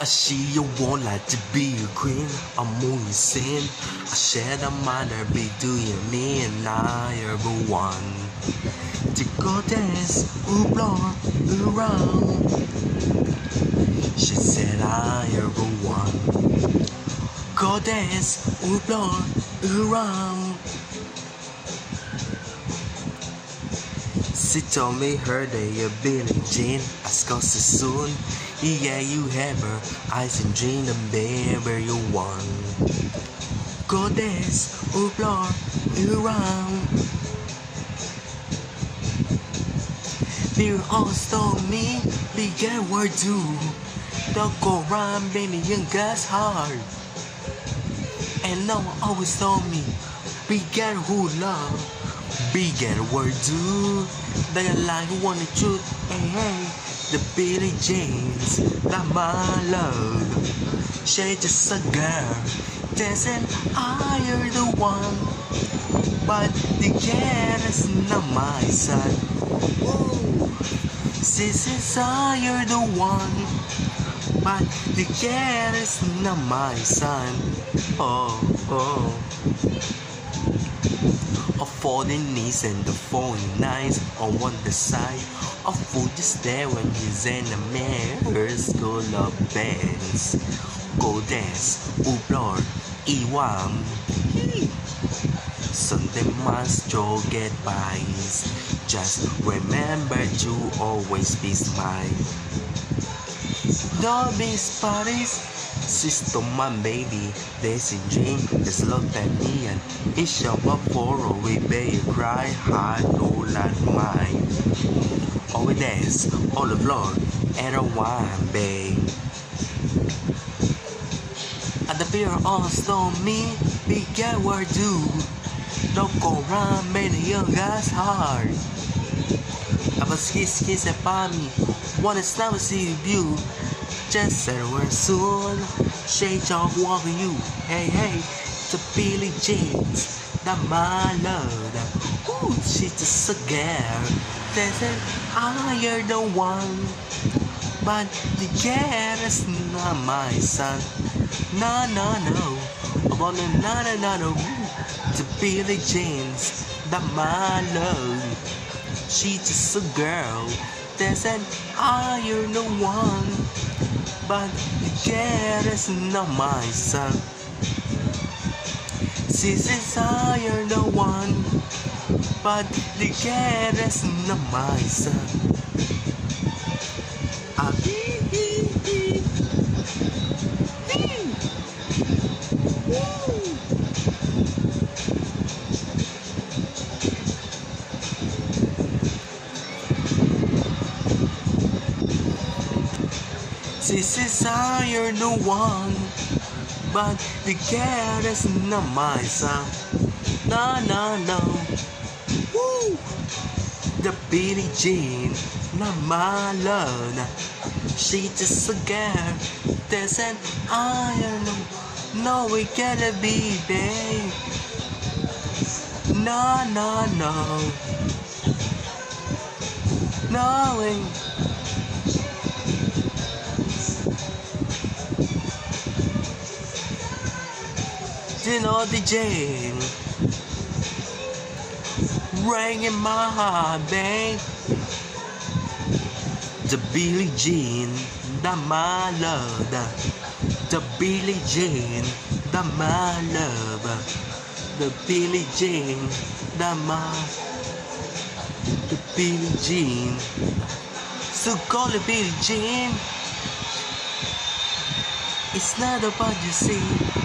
I see you want like to be a queen. I'm only sin. I shed a mother be doing me and I ever one. To go dance, oolong, around. She said I ever one. Go dance, oolong, around. She told me her day a Billie Jean. I got so soon. Yeah, you have her eyes and dream and baby you want. Go dance, oh, oolong, around. Fear also me, began word too. Don't go around baby young guy's heart. And no one always told me, began who love. Began word do. They like want the truth. Hey, hey, the Billy James, that my love. She just a girl, dancing higher the one. But the cat is not my son. This is higher the one. But the cat is not my son. Oh, oh. Falling knees and the falling nights on one the side. A fool just there when he's in the mirror school of bands. Go dance, oolong, iwam. Sunday must Joe get by. Just remember to always be smile. Be parties. Sister, my baby, there's a dream that's looked at me and it's your for we bear cry hard, no like mine. Oh, we dance all the floor and a wine, babe. And the beer also me, we get where do. Don't go around, make the young guys hard. I was kiss kiss about me, wanna never see you. Just said we're soon. Shade off walking you. Hey, hey, to Billie Jeans. That my love. Ooh, she's just a girl. Dancing higher the one. But the girl is not my son. No, no, no. I no, no, no. To Billie Jeans. That my love. She's just a girl. Dancing higher the one but the cat is not my son. Is higher the one, but the cat is not my son. Ah, This is higher the one, but the cat is not my son. No, no, no. Woo! The Billie Jean, not my love. She just a girl, there's an iron. No, we gotta be babe. No, no, no. No, we. You know the jam rang in my heart, babe. The Billie Jean, that my love, the Billie Jean, that my love, the Billie Jean, that my, the Billie Jean. So call it Billie Jean. It's not about you see.